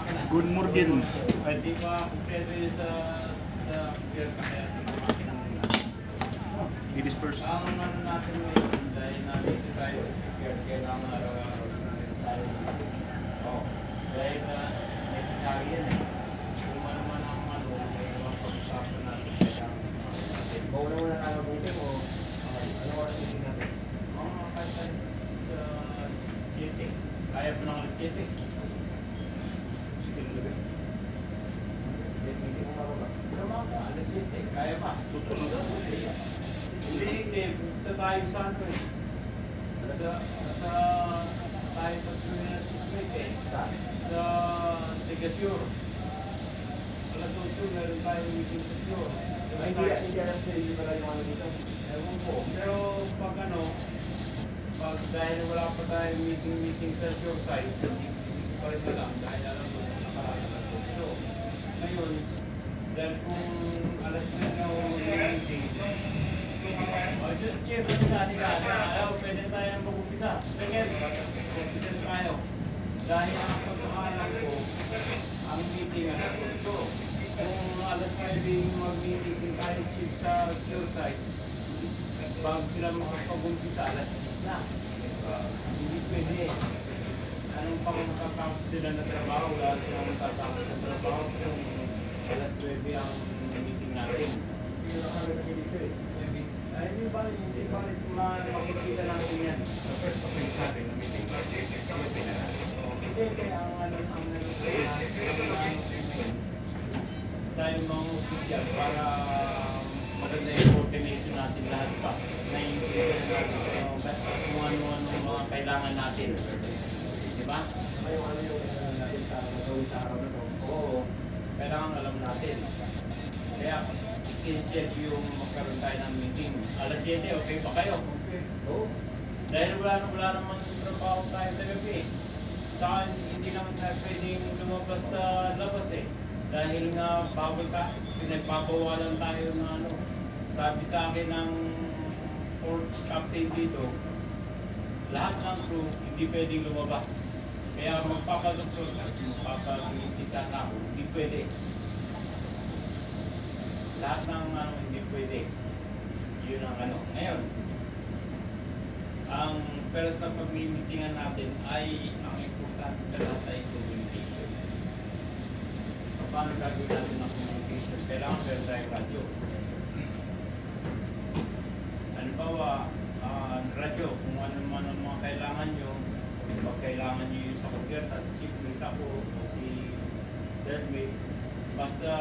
Good morning. Ay, Hindi pa kumpleto yun sa sa gear kaya i-disperse. ang ano natin ngayon dahil nandito tayo sa secure kailangan araw-araw na rin tayo oh, dahil na necessary yan eh kung ano man ang ano may mga pag-usapan natin kailangan natin Mauna muna tayo mabuti mo. Ano oras yung meeting natin? mga kahit sa 7 kaya pa ng alas 7 Sige, gabi. Meeting mo pa ba? pero mga alas 7 kaya pa Susunod. Hindi. Punta tayo sa ano eh. Sa, sa, tayo tatlo na checkmate eh. Saan? Sa Tegasure. Alas 8, meron tayong meeting sa Sure. Ay, hindi, hindi alas na hindi pala yung ano dito. Ewan ko. Pero pag ano, pag dahil wala pa tayong meeting-meeting sa Sure side, hindi ko pa rin alam dahil alam mo na nakaraan alas 8. Ngayon, dahil kung alas 9 na ako Oh, Chef, dati ka, ayaw, pwede na tayong mag-umpisa. Second, umpisa na tayo. Dahil ang pagkakalan ko, ang meeting alas 8. Kung alas 9 yung mag-meeting din tayo chief sa shore site, bago sila makapag-umpisa, alas 10 na. Hindi pwede. Anong pang matatapos nila na trabaho, wala silang matatapos sa trabaho kung alas 9 ang meeting natin. Sino na kami kasi dito eh. Ay, hindi ba, hindi ba, ma- makikita natin yan. Sa first offense natin, na meeting, Philippine na natin. Hindi, kaya ang ano, ang nagkakaroon tayo mga opisyal para maganda yung coordination natin lahat pa. Naiintindihan natin kung ano- ano-ano mga kailangan natin. Di ba? Ngayong ano yung ano natin sa gagawin sa araw na to. Oo, kailangan alam natin. Kaya, essential yung magkaroon tayo ng meeting. Alas 7, okay pa kayo? Okay. Oo. Dahil wala na wala naman trabaho tayo sa gabi. Saka hindi naman tayo pwedeng lumabas sa labas eh. Dahil nga bawal ka, pinagpapawalan tayo na ano. Sabi sa akin ng port captain dito, lahat ng crew hindi pwedeng lumabas. Kaya magpapadoktor ka, magpapangitisan na ako, hindi pwede. Lahat ng ano, hindi pwede. Yun ang ano. Ngayon, ang peras ng pagmimitingan natin ay ang importante sa lahat ay communication. Paano gagawin natin ang communication? Kailangan meron tayong radyo. Halimbawa, ah, radyo, kung ano man ang mga kailangan nyo, pag kailangan nyo yung sa kubyerta, si chief mate ako o si third mate, basta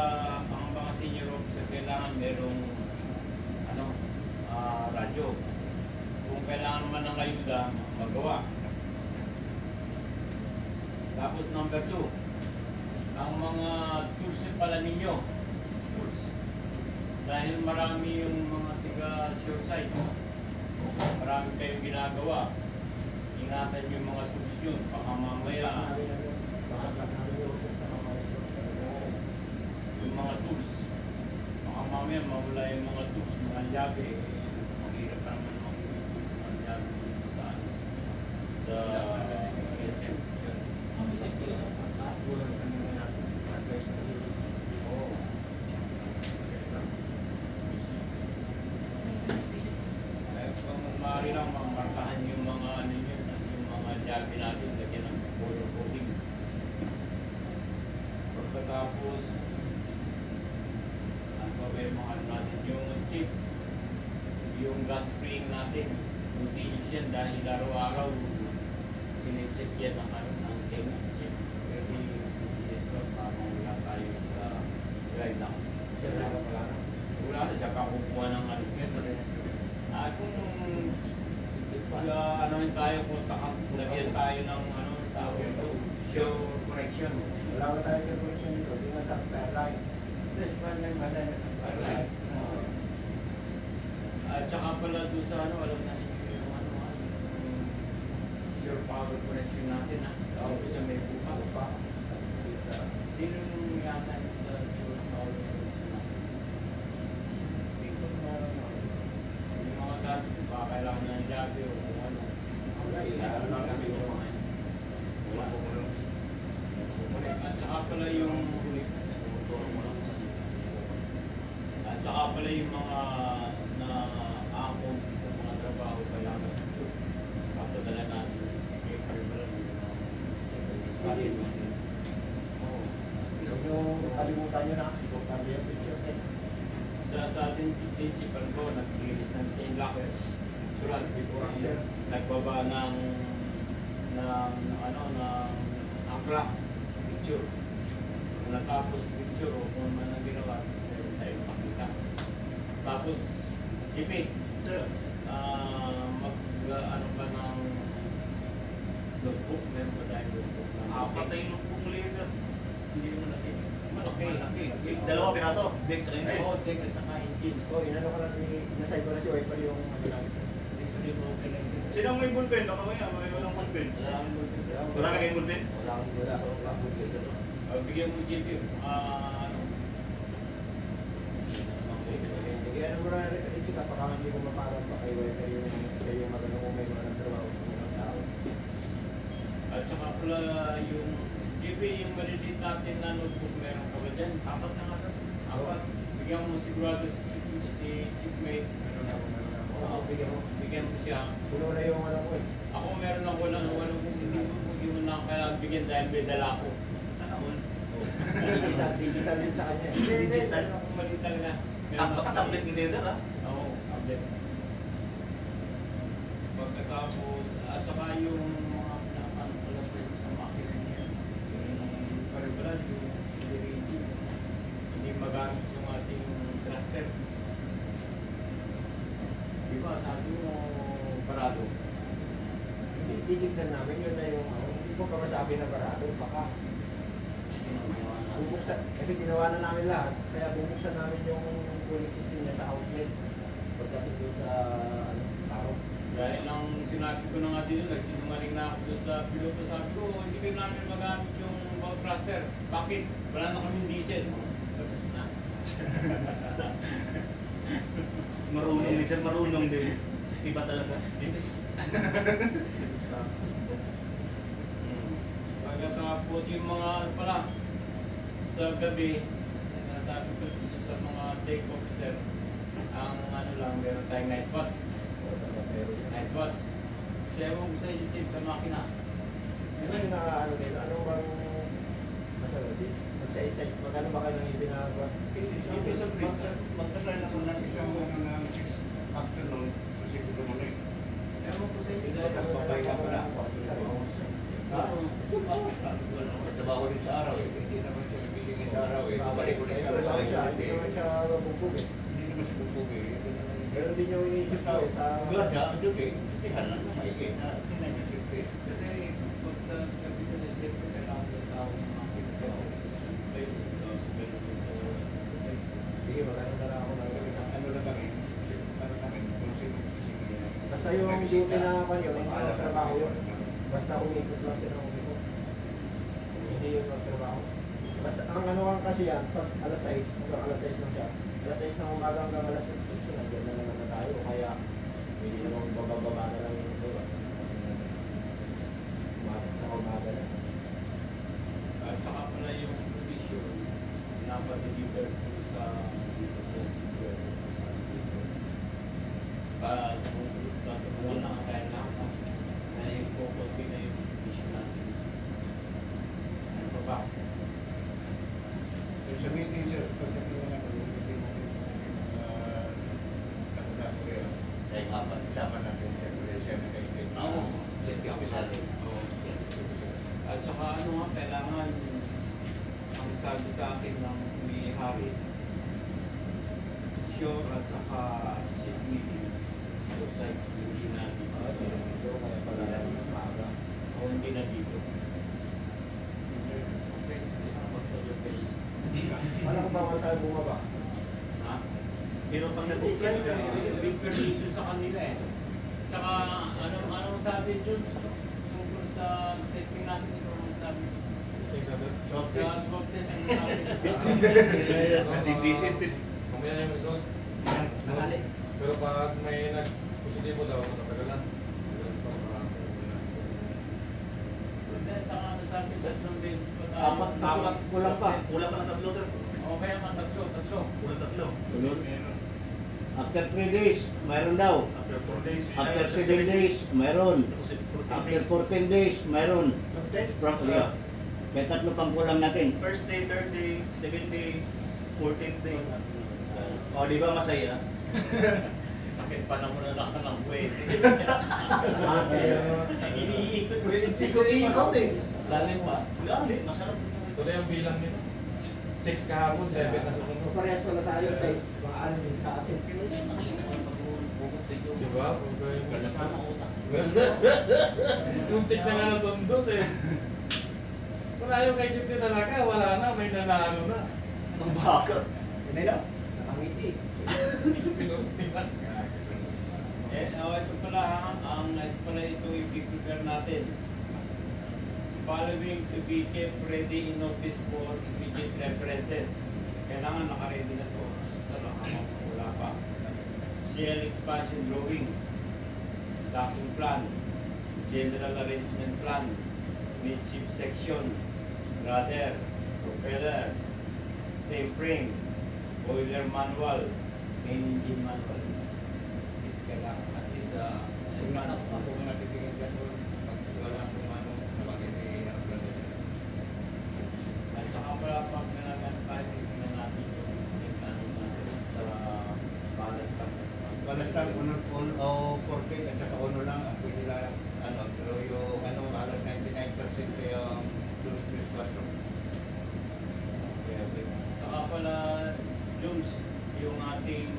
ang mga senior officer kailangan merong ano, ah, radyo kung kailangan naman ng ayuda, magawa. Tapos number two, ang mga tools pala ninyo. Tools. Dahil marami yung mga tiga shore side. Marami kayong ginagawa. Ingatan yung mga tools yun. Baka mamaya. Baka lahat namin yung usap sa mga maestro. yung mga tools. Baka mamaya mawala yung mga tools, mga llabe. Eh, maghirap pa naman mag- mga llabe dito sa sa SM. Kulang kami na natin. Advice na dito. Oo. Yes, ma'am. Kaya kung maaari lang mamarkahan yung mga ano yun, yung mga llabe natin, lagyan ng color coding. Pagkatapos, ano pa ba yung mga ano natin, yung chip, yung gas spring natin, continuous yan dahil araw-araw, sinecheck yan ng ng chemist chip. Pwede, wala tayo sa drive. Sir, wala pala na. Wala na siya kakukuha ng ano. Ah, kung pag ano yun tayo, kung lagyan tayo ng ano, tawag ito, show correction. Wala tayo sa. Di nga sa line. Yes, pa na Alright. At saka pala doon sa ano, alam na ninyo yung ano, ano, yung sure power connection natin ha. Auto sa may buka. Pa. Sino yung yasan sa sure power connection natin? Dito meron na. Yung mga gamit, baka kailangan ng labi o kung ano. Wala, ilalaan lang kami yung mga Wala ko At saka saka pala yung at saka pala yung mga na ako sa mga trabaho kaya papadala natin sa paper pala sa atin. Oo. Huwag nyo kalimutan nyo na. Importante yung picture. Eh. Sa sa atin principal ko naglilis ng chain locker. Surat Before after. nagbaba ng ng ano ng angkla picture. Kung natapos picture o kung ano ang ginawa, tapos meron tayong makita. Tapos, JP, Sir, ah mag, ano ba ng notebook? Meron ba tayong notebook? ng apat na malaki? yung notebook ulit, sir. Hindi mo malaki. Malaki. Malaki. Dalawa piraso. Big tsaka hindi. Oo, teka, saka engine. Oh, inano ka na si, nasay ko na si Wiper yung ano lang. Sino ang may bullpen? Baka may may walang bullpen. Marami kayong bullpen? Wala, wala, wala. Uh, bigyan mo JP, ah, ano? Sige, ano mo na rin si Kapaka, hindi ko maparang pa kay Wiper yung siya yung magano kung may mga nagtrabaho ng mga tao. At saka pala yung JP, yung maliliit natin na notebook, meron ka ba dyan? Apat na nga. Bigyan mo sigurado si Chief, si Chief Mate. Ano na, ano na. Oo, Oo, bigyan mo. Bigyan mo siya. Puno na yung ano ko eh. Ako meron ako lang, wala kung hindi mo, hindi mo na kailangan bigyan dahil may dala ko. Sana all. Digital, digital din sa kanya. eh. Digital. kung mali talaga. Meron Tab- ako Baka tablet ni Cesar, ha? Oo, tablet. Pagkatapos, at saka yung mga pinapano pala sa, sa makina niya, yung pare-pala, yung sindiringi, hindi magamit yung ating thruster. Di ba, sabi mo, parado. Hindi, titignan namin yun na yung ano. Hindi ko pa masabi na barado. Baka bubuksan, kasi ginawa na namin lahat. Kaya bubuksan namin yung cooling system niya sa outlet. Pagdating doon sa ano, tao. Dahil lang sinabi ko na nga din na sinungaling na ako doon sa piloto. Sabi ko, hindi ko namin magamit yung bow thruster. Bakit? Wala na kaming diesel. Tapos na. Marunong din, sir. Marunong din. Iba talaga. Hindi. Hmm. Pagkatapos yung mga ano pala, sa gabi, sinasabi ko dito sa mga deck officer, ang ano lang, meron tayong night watch. Night watch. Kasi ewan ko sa inyo, Chief, sa makina. Ano yung na ano din, ano bang masala this? Magsa-size, magkano ba kayo nang ibinagawa? Dito sa bridge. Magkasal ako ng isang ano ng 6 afternoon to 6 in the morning. Ewan ko sa inyo, Dito dahil kasi papahinga nagkakaroon pala. Ha? Oo. Magtrabaho din sa araw eh. Hindi naman siya nagisingin sa araw eh. Babalik ko na siya Kaya sa araw hindi naman siya bubog eh. Hindi naman siya bubog eh. Ganon din yung iniisip ko eh sa... Ganda, duty. Dutihan lang na maigi na yung safety. Kasi pag sa gabi kasi siyempre kailangan ng tao sa sa ay, uh, sa ganun sa sa bike. Sige, magkano na lang ako ng isang Ano lang kami, ano namin, kung sino niya. Basta yung duty na kanyo, hindi ko trabaho yun. Basta umikot lang siya ng umikot. Hindi yun ang trabaho. Basta ang ano lang kasi yan, pag alas 6, hanggang alas 6 lang siya. Alas 6 ng umaga hanggang alas 6, so nandiyan na naman na tayo. Kaya hindi naman bababa na lang yung diba? Umaga sa umaga na. At saka pala yung provision na After 3 days, mayroon daw. After 4 days. After 7 days, mayroon. After 14 days, mayroon. From, yeah. Ah. Kaya tatlo pang kulang natin. First day, third day, 7 day, 14 day. O, oh, di ba masaya? Sakit pa naman na naka ng pwede. Iniikot rin. Ikot-ikot eh. Lalim pa. Lalim, masarap. Tuloy ang bilang nito. 6 kahapon, 7 na susunod. Parehas pala tayo, 6. Paano din sa akin? Diba? Muntik na nga nasundot eh. Wala yung kay Jeep talaga, wala na, may nanalo na. Ang baka. Yan na, nakangiti. Pinustiman ka. Eh, oh, ito pala, ang night pala ito i-prepare natin. Following to be kept ready in office for immediate references. Kailangan nakaready na CL expansion drawing, docking plan, general arrangement plan, midship section, rudder, propeller, stem frame, boiler manual, main engine manual. Is kailangan at least uh, Kung advance. ako nga natitingin dyan doon, pag wala akong ano, napagin ni ano At saka pala pag nanagan tayo, tingnan natin yung sync ano natin sa balas lang. Lang, uno, uno, o 40 at saka uno lang, ang pwede lang, ano, pero yung, ano, halos 99% kaya loose loose 4. Okay, okay. Saka pala, Jones, yung ating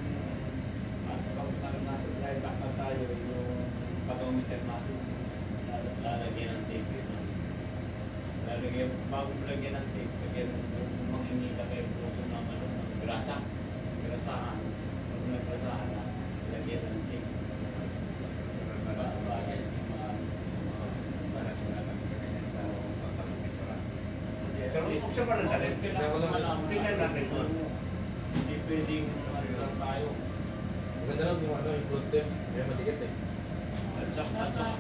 at pag na- nasa dry dock na tayo, yung pag-ometer natin, lal- lalagyan ng tape yun. ah. Lalagyan, bago lagyan ng tape, lagyan yung manginita kayo puso ano, ng grasa. Grasahan. Pag naggrasahan na, lagyan ng tape. Para para hindi ma- Balas na lang ganyan sa pagpapakita. Wala- malaman tingnan natin doon. Hindi pwedeng lang tayo. Maganda lang yung ano, yung blood test. Kaya matikit eh. At saka, at saka,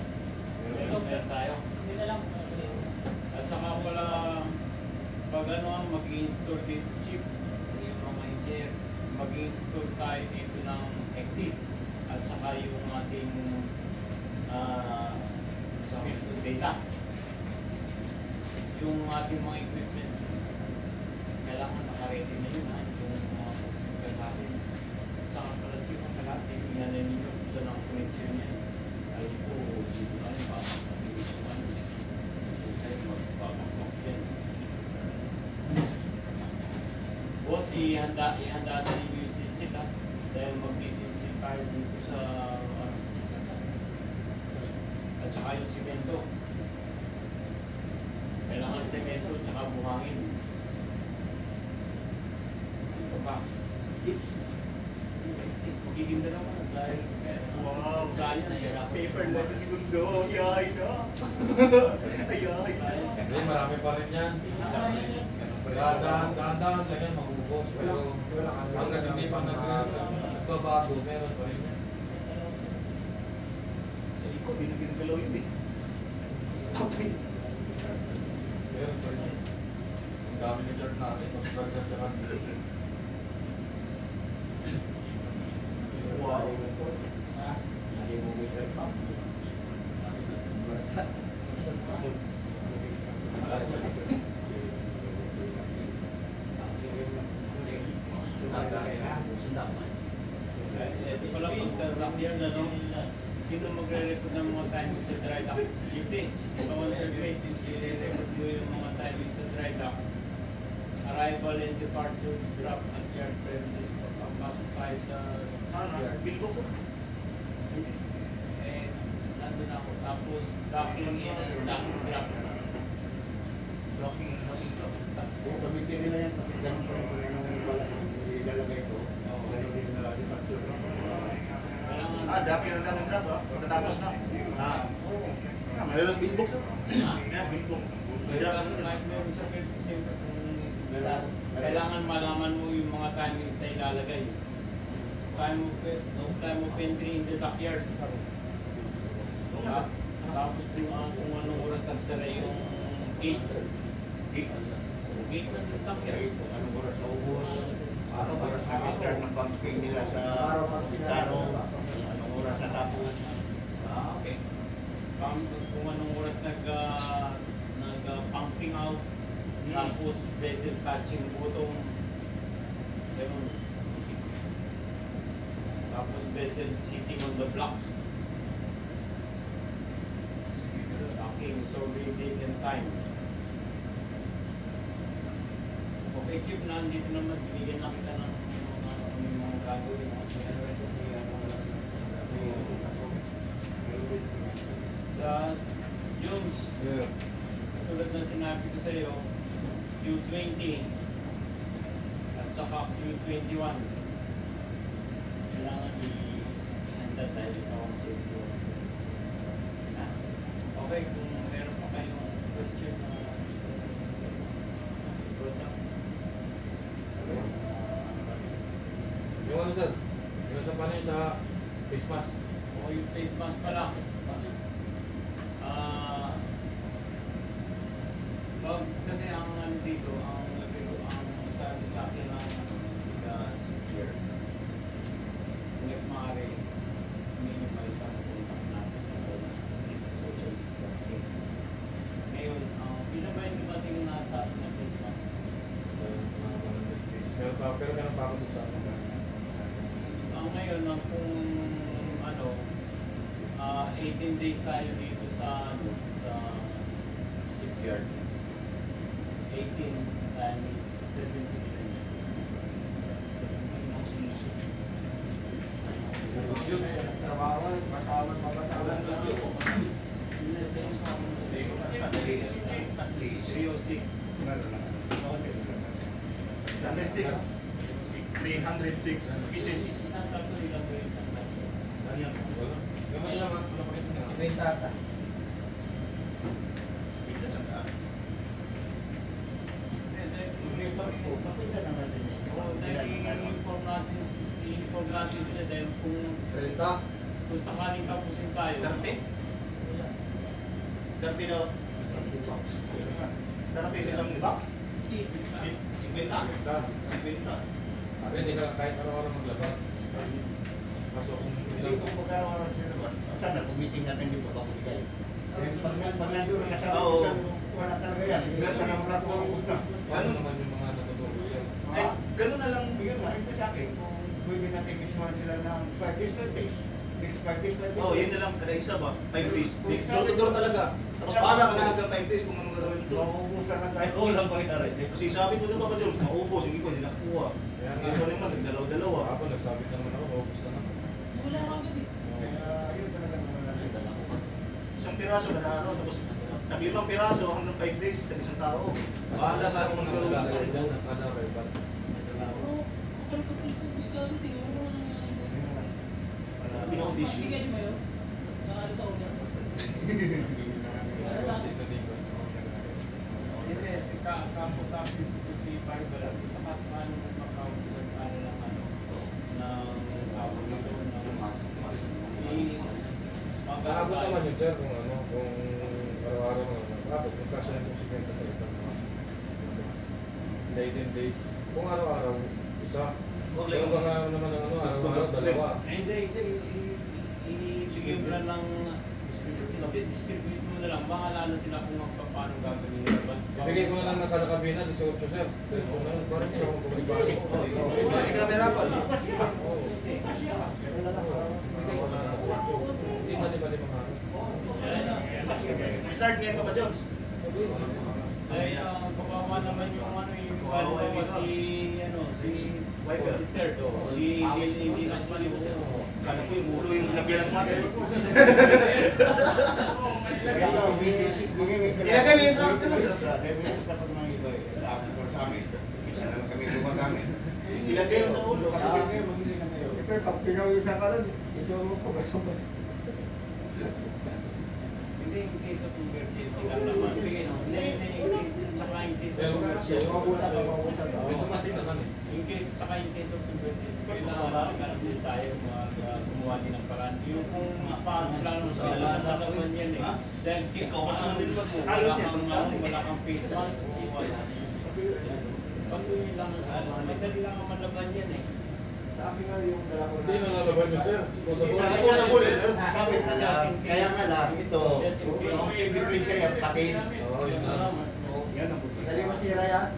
meron meron tayo. At saka pala, pag ano ang mag-install dito chip, yung mga engineer, mag-install tayo dito ng ECDIS at saka yung ating ah to data. Yung ating mga equipment, kailangan naka-ready na yun ha, yung mga equipment natin. Saka pala chip, ang lahat, tingnan na ninyo kung saan ang connection niya. Alam ko, dito ka rin, papapagpapag Sa'yo, magpapapag yan. Boss, ihanda, ihanda na ninyo yung sinsit ha. Dahil magsisinsit tayo dito sa, ano, at saka yung simento. Semento at saka buhangin. Ano pa? Yes. Yes, magiging dalawa na dahil Wow, dahil kaya Paper na sa segundo. Ayahay na. Ayahay na. Hindi, marami pa rin yan. Dahan-dahan, dahan-dahan lang yan, mahubos. Pero hanggang hindi pa nag- nagbabago, meron pa rin yan. Sa likod, hindi na ginagalaw yun eh. Meron pa rin yan. Ang dami ni chart natin, mas bagay siya kanina. Wow. Ito pala pag sa rock yan, ano, sino magre-record ng mga timing sa dry dock? GP, kawan surface, i-record mo yung mga timing sa dry dock. Arrival and departure, drop at yard premises, pagpapasok tayo sa Ano, yard. billbook ko. Eh, nandun ako. Tapos, docking in and docking drop. Blocking, blocking, blocking. Kung gamitin nila yan, ganun pa rin pa rin ang balas ilalagay ko. Oo. Ganun din na departure. Ah, dami na lang drop ah. Pagkatapos na. Ah. Ah, mayroon sa. Ah. Billbook. Kailangan kahit meron sa kung kailangan malaman mo yung mga timings na ilalagay. Time of, no time of entry in the dockyard. Sir. Tapos kung, ah, kung anong oras nagsara yung gate. Gate. Gate ng takya. Kung anong oras na ubos, anong oras na start ng pumping nila sa Araw pag sinabi Taro, anong oras na tapos. Ah, okay. Pang, kung anong oras nag, ah, nag ah, pumping out, tapos vessel catching button, ganun. Tapos vessel sitting on the block. Tracking, survey date and time. Okay, Chief, nandito naman, binigyan na kita ng mga, gagawin. Sa Jones, Yeah. tulad ng sinabi ko sa iyo, Q20 at saka Q21. Kailangan ihanda tayo ikaw ang safety officer. Okay, kung meron pa kayong question na gusto brought up. Yung ano sir, yung sa paano yung sa face mask? O yung face mask pala. Ah, wag kasi ang ano dito, ang ang sabi sa akin ng uh, secure. Hanggat maaari, minimize ang contact natin sa loob is social distancing. Ngayon, ang pinabayan ko ba tingin na sa atin ng mask? Pero pa, pero meron pa ako dun sa ano. Ang ngayon, ang kung ano, ah 18 days tayo dito 306 306 species. I-inform natin, i-inform natin sila dahil kung, Renta? kung sakaling kapusin tayo. 30? 30 daw. 5 days, 5 days. Next 5 days, 5 days. Oh, yun na lang. Kada isa ba? 5 days. Isa- Door to door talaga. Tapos paala ka na hanggang 5 days kung anong gagawin ito. Mauubusan na tayo. Walang mangyari. Kasi sabi ko na Papa Jones, maubos, hindi ko hindi nakuha. Kaya nga. Ito naman, nagdalaw-dalawa. Ako nagsabit na naman ako, August na naman. Kaya, ayun talaga naman. Isang piraso na ano, tapos taglimang piraso hanggang 5 days, tag isang tao. Bahala ka kung anong gagawin Nakalagay ito. dyan, kada rebel. Si Sonico. Hindi, si ka kamusapin ko si Bible at sa kasano mo makausap ano lang ano ng tawag nito ng mas i Nakabot naman yun sir kung ano, kung araw-araw na naman. Bakit? Kung kasya na itong 50 sa isang box. Sa 18 days. Kung araw-araw, isa. Huwag lang. baka naman ang ano, araw-araw, dalawa. Eh, hindi mo lang ng distribute mo na lang bahala na sila kung ang paano gagawin nila Ibigay ko na lang ng kada kabina, 18 sir. Na. Parang hindi ako kumibalik. Oh, Hindi ka nahirapan. Kasi yan. Kasi yan. Ganun na lang. Na. Hindi man iba limang araw. Start ngayon Papa Jones. Dahil uh, kawawa naman yung ano yung Kawawa yung si ano si Wiper. si third oh. Hindi hindi hindi lang pala Kala ko yung ulo yung lagyan ng muscle. Ilagay mo yun sa akin. Sa mga iba eh, sa akin or sa amin. Isa na lang kami gumagamit. Ilagay mo sa ulo. Kasi pag pinawisan ka rin, isumo mo pa basang Hindi in case of emergency lang naman. Hindi hindi in case tsaka in case of emergency. ka, ka. May tumasin naman eh. In case, tsaka in case of emergency, kailangan alam din tayo mag, gumawa din ng paraan. Yung kung paano sila naman sa kailangan na naman yan eh. Dahil Ikaw, ano ano din ba? wala kang, wala kang face mask o wala. Patuloy lang, ano, madali lang ang malaban yan eh. Sa akin nga yung dala ko Hindi na lalaban yun, sir. Disposable. Sir. Sabi nga lang, kaya nga lang, ito, yung between siya yung patin. Oo, yun na. Yan ang Dali masira yan.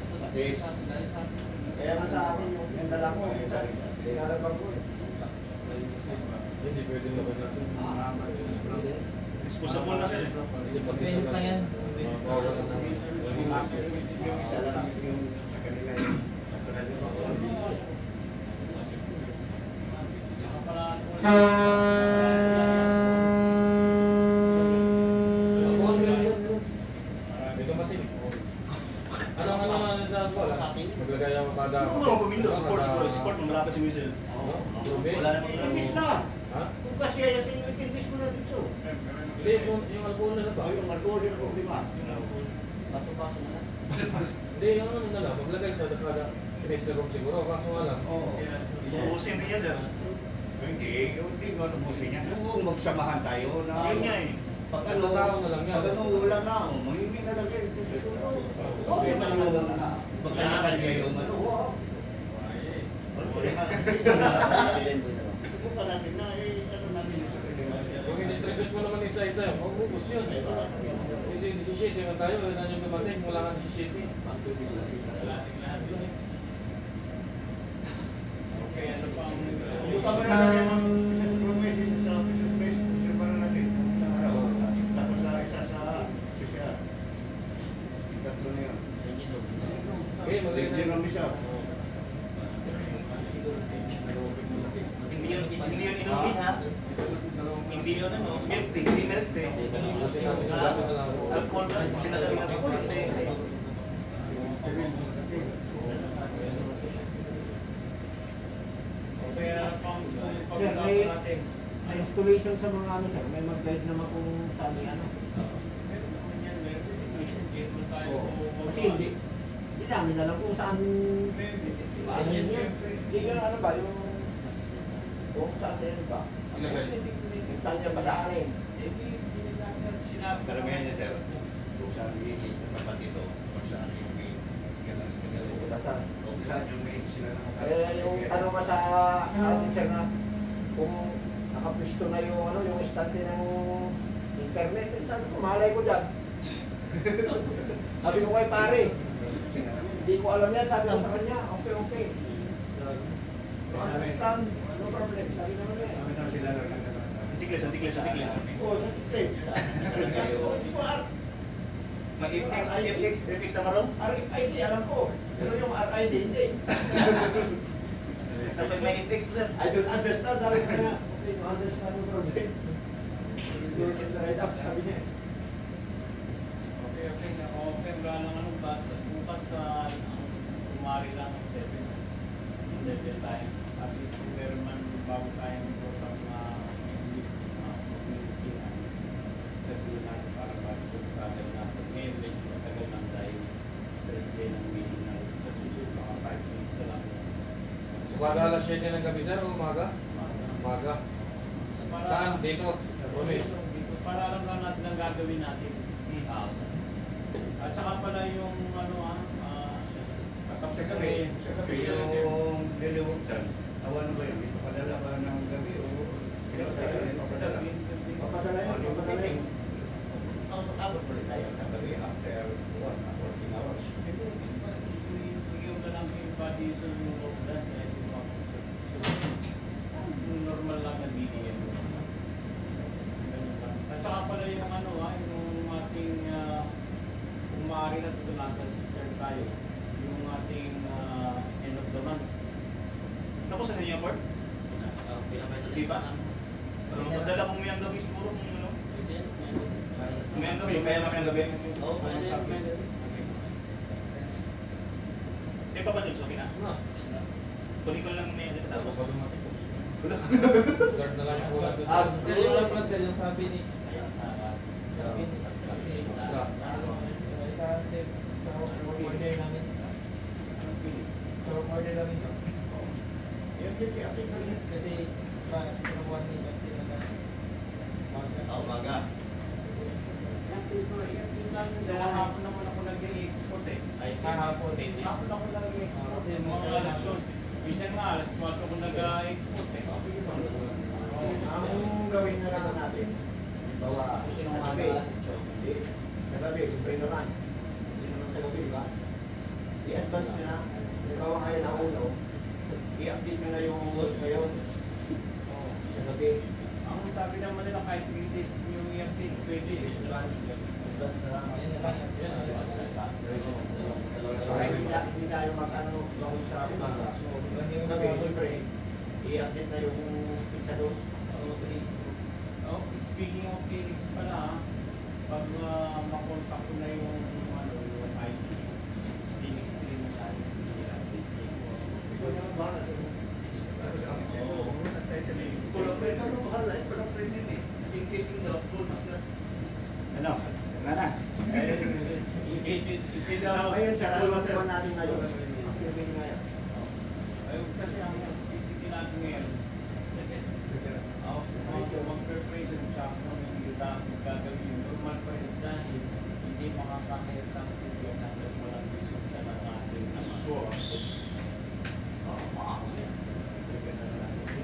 Kaya nga sa akin yung, yung dala ko, yung sa linalabang ko eh. Hindi pwede laban yun, sir. Disposable na sir. Beses lang yan. Na. Yung isa lang yung sa kanila yung Tsaka pala, Alcohol yun, sir. Ito matinig. Ano ang ano ano sa alcohol? Maglagay ako kada... Ano mo pumindo? Sports bro, sport malapit yung whistle. Oo. Wala namang Imbis na! Ha? Kung kasi yan, sinimitin mo na dito. Hindi, yung, yung alcohol na na ba? Yung alcohol yung problema. Paso-paso na lang. Hindi, yung ano na lang, maglagay sa kada pinesirom siguro, kaso nga lang. Oo. Yan sir. Hindi, yung hindi nga nabusin yan. Yung magsamahan tayo na... Yun nga eh. Pag Sa tao na lang yan. Pag ano, wala na. oh, Mahimik na lang yan. Siguro. Okay na yung... Pag kanya-kanya yung ano. oh. Subukan natin na eh, ano natin yung Kung i-distribute mo naman isa-isa, maubos yun. Kasi 17 na tayo, yun na yung dumating, wala nga 17. Okay, ano pa ang... Subukan mo na yung isa sa promise, isa sa isa sa best, subukan na natin. Isang araw. Tapos sa isa sa sisya. Tatlo na yun. Okay, magaling Hindi naman isa. Hindi yun, hindi yun inumin ha. Hindi yun ano, milk tea, hindi milk tea. Kasi natin yung dati na lang. Alcohol ka, sinasabi natin ko, hindi. Okay, ano pa ang gusto mong Sir, pag-usapan may- natin? Sa installation sa mga ano sir, may mag-guide naman kung saan yung ano. Meron naman yan, meron technician, di naman tayo. Oo. Kasi hindi, hindi namin alam kung saan, Meron technician saan yan, yun yun. siyempre. Hindi nga ano ba, yung, kung saan yun ba? May tec- may Kung saan siya padaanin. Eh, di, di rin natin sinabi. Karamihan niya sir, kung saan yung dapat ito, kung saan yung may ganang sa kanila. Basta. Kung saan yung may sila nakakarating. Kaya yung ano nga sa atin sir na, kung nakapisto na yung ano, yung stante ng internet, eh, sabi ko, malay ko dyan. sabi ko kay pare, hindi ko alam yan, sabi ko sa kanya, okay, okay. Understand, no problem, sabi naman niya. Kami na sila lang chiklis, ang chiklis. Oo, sa place. Di ba, May FX, FX, FX na maro? RFID, alam ko. Pero yung RID, hindi. Dapat may FX sir. I don't understand, sabi ko niya. Okay, no understand no problem. You get the right up, sabi niya. Okay, okay, na okay, wala nang ano ba? Bukas sa ang kumari lang sa 7. 7 tayo. At least kung meron man bago tayong program na sabihin natin para para sa travel natin. Ngayon, medyo matagal lang dahil first day ng meeting na sa susunod mga 5 minutes na lang. So, kada alas 7 ng gabi, sir, o umaga? Umaga. Para- Saan? Dito? Promise. Dito, Para alam lang natin ang gagawin natin. Ah, sir. At saka pala yung ano ah, ah, Tapos sa gabi, sa gabi, yung deliver dyan, awan na ba yun? Ipapadala ba ng gabi o ipapadala? Papadala yun, papadala yun.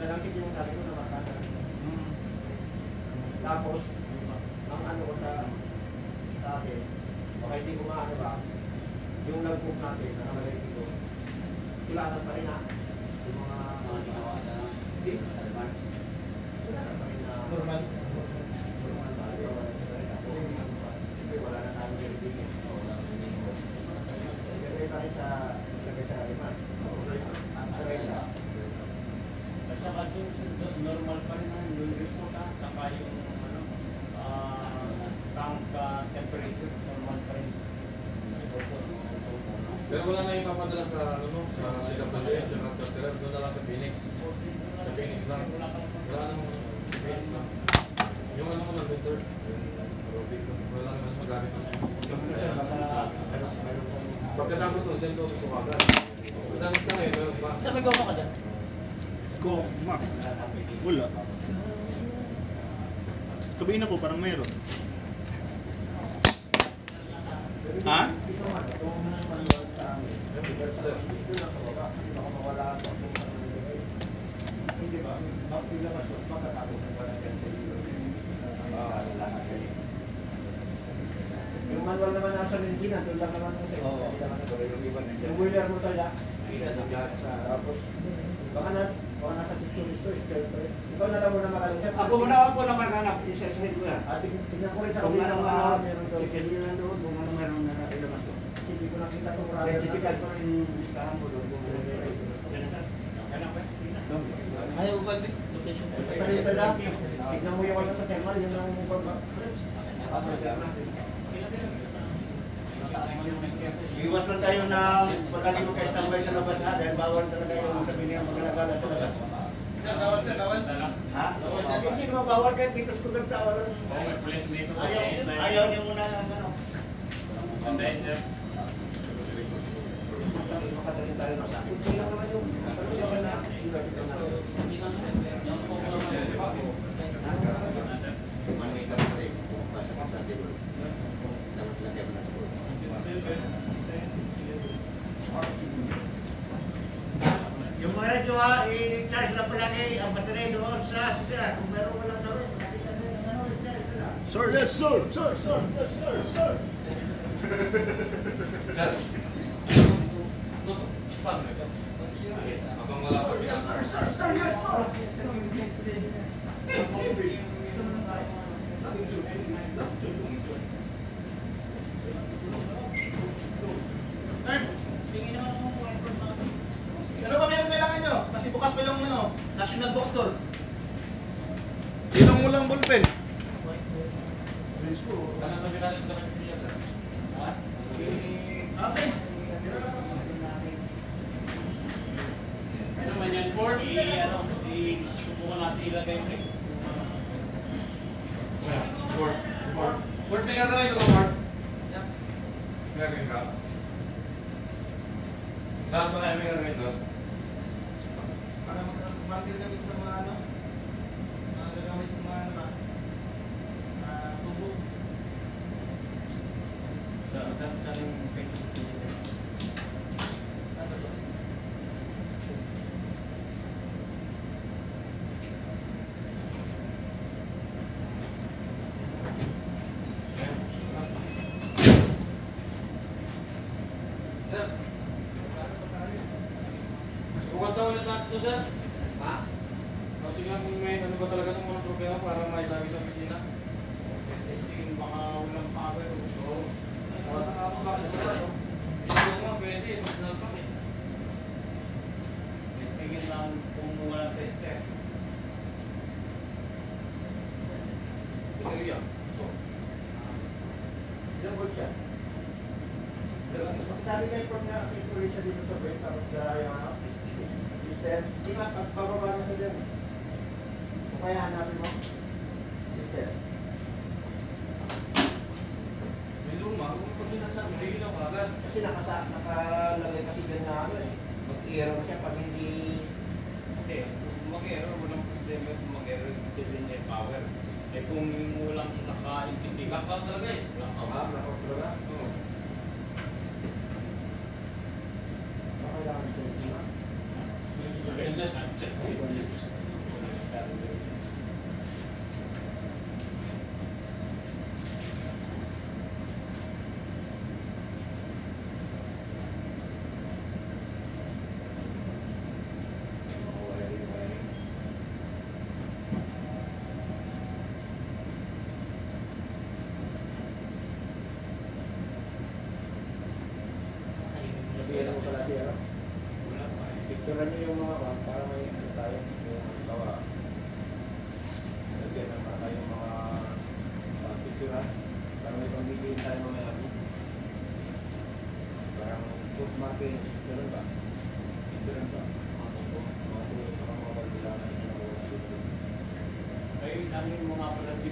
Lang sige yung sabi ko na makakata. Hmm. Tapos, ang ano ko sa sa atin, baka hindi ko maano ba, yung logbook natin, nakalagay dito, sulatan pa rin ha. Yung mga, Mga ginawa na hindi, advance. sulatan pa rin sa, Normal. normal sa atin, wala sa sarili. Ako, siyempre wala na tayong verification. Ilagay pa rin sa, ilagay sa remarks. Tapos, ang renta. At saka yung sunod, normal pa rin ang yung report ha, saka yung ano, ah, tank ah, temperature, normal pa rin. Pero wala na yung papadala sa ano no, sa Castelar, doon na lang sa Phoenix. Sa Phoenix lang. Wala sa Phoenix lang. Yung ano ko lang, winter, yung aerobic, wala ng baka, meron meron pong, Pagkatapos nun, send ko gusto ko agad. Sa sa ngayon, meron pa. Saan may gawa ka dyan? Ko, ma. Wala. Kabain ako, parang mayroon. Ha? Yung manual naman nasa Liliginan, doon lang naman kasi. Oo. Yung boiler mo talaga. Tapos, baka na, still pa rin. Ikaw na lang muna makalusap. Ako muna ako na maghanap, isa-sahin ko yan. At tig- tignan ko rin sa Kung kabila ano ng mga mga meron doon. chicken yun nandoon, kung ano meron na ilabas ko. Kasi hindi ko nakita itong Kaya radar chichikan natin. ko rin yung listahan ko doon. kung ano meron. Yan na, sir. Ganun ba? Ayaw ko ba location? Basta dito lang, tignan mo yung ano sa thermal, yun ang baba. Nakapagder na. Iwas lang tayo ng pagkali mo kayo standby sa labas ha, dahil bawal talaga yung sabihin niya maglalagala sa labas. Bawal sir, bawal. Ha? Hindi naman bawal kahit dito sa kuberta, walang... Ayaw, ayaw niya muna ng ano. Makadali tayo na sa akin. Hindi lang naman yung, ano siya na, hindi dito na. Hindi lang sir. Yung po ko Mandi ka na rin. Basta ka sa table. Dapat lagyan mo na sa bulo. Radyo ha, i-charge lang palagi ang battery doon sa sisira. Kung meron gawin, ano, i-charge na. Sir, yes, sir! Sir, sir, yes, sir, sir! Sir. Yes, sir, sir, sir, yes, sir! Ano ba kayong kailangan nyo? Kasi bukas pa yung ano, National Bookstore. Ilang mo lang ballpen. Okay. Ano man yan, Ford? I, ano, i, subukan natin ilagay eh. Word. Word. Word, may gagawin ko, Word. May gagawin ka? Lahat ba kayo may gagawin doon? para mag-market kami sa mga ano, mga sa mga ano uh, tubo. Sa, sa, sa, sa, 就是。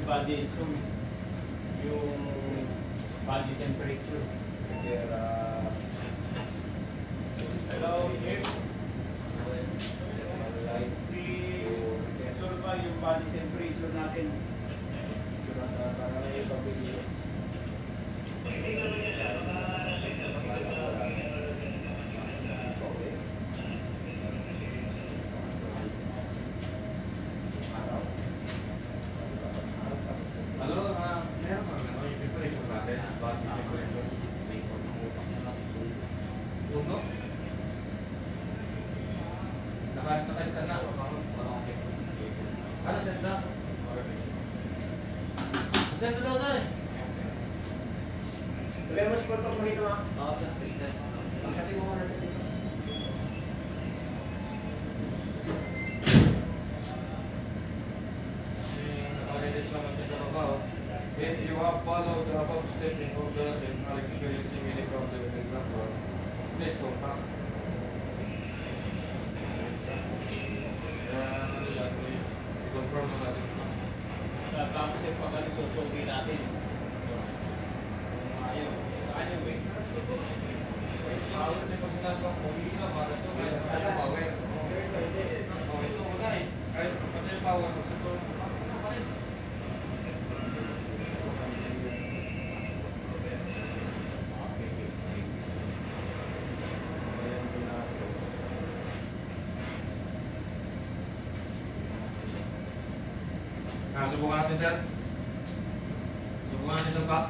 but this. Subukan natin, sir. Subukan natin, sir, pa.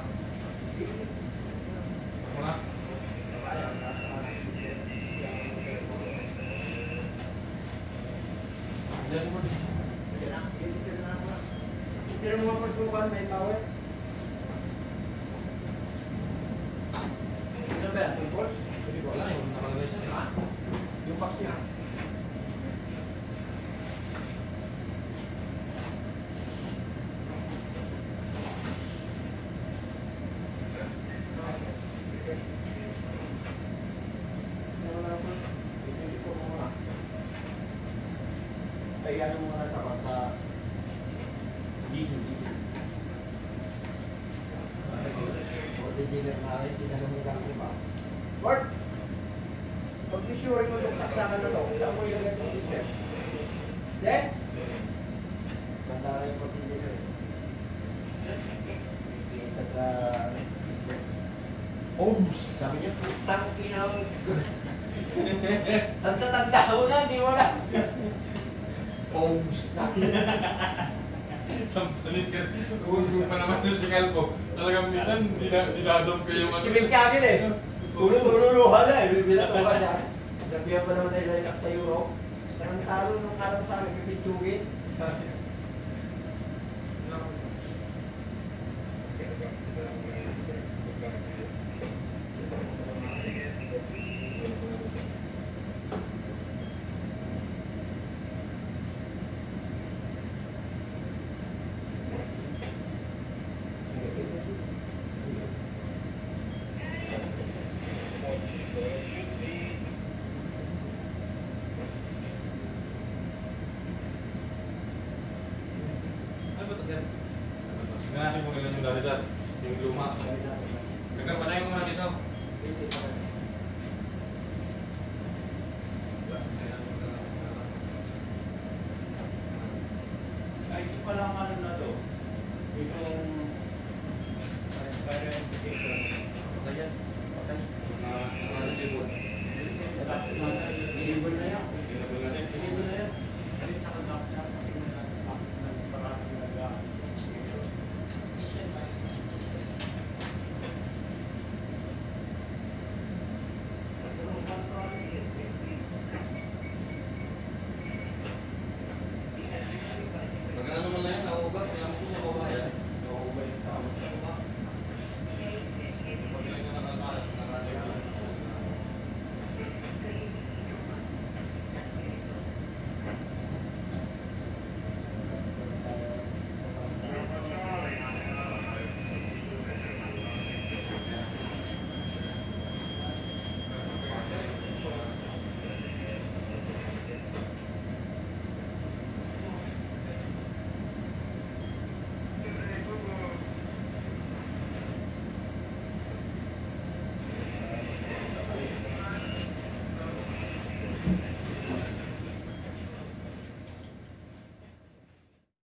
Dinadom ko yung Si Mick Kagin eh. Tulo-tululuha na eh. Binato ka siya. Nabiyan pa naman tayo line up sa Europe. Ang talo nung kalang sa akin, pipitsugin.